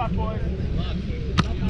luck, boys. Cross,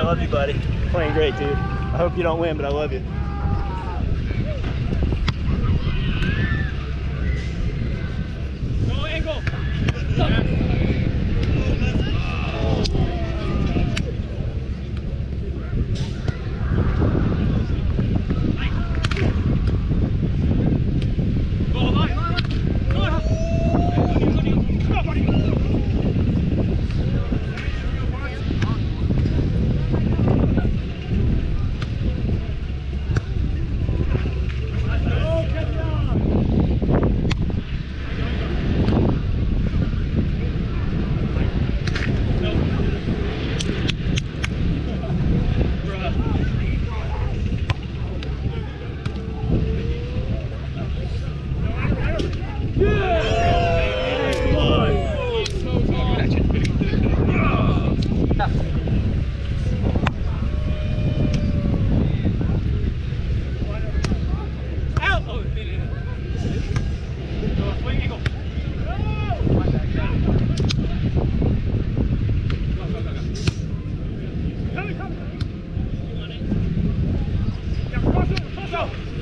I love you, buddy. Playing great, dude. I hope you don't win, but I love you. Go angle.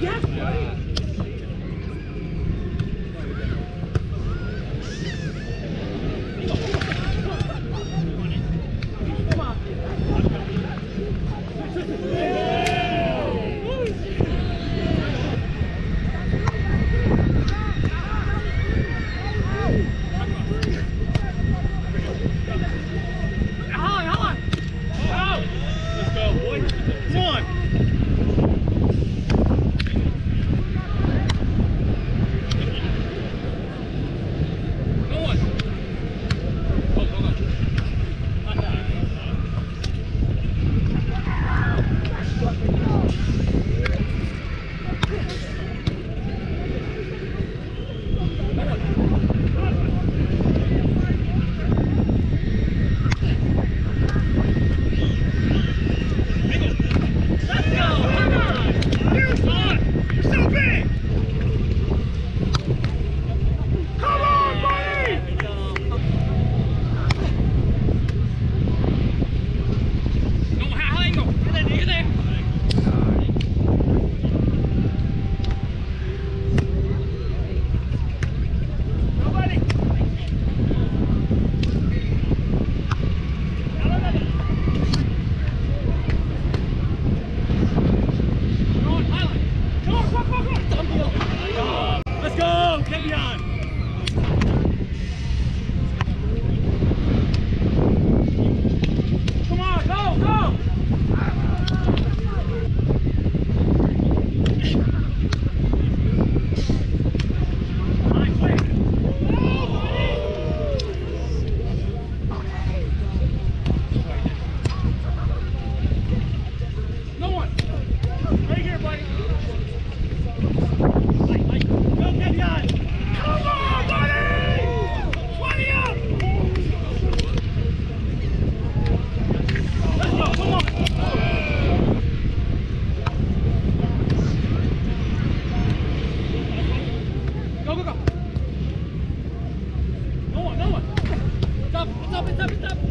Yes. stop, stop.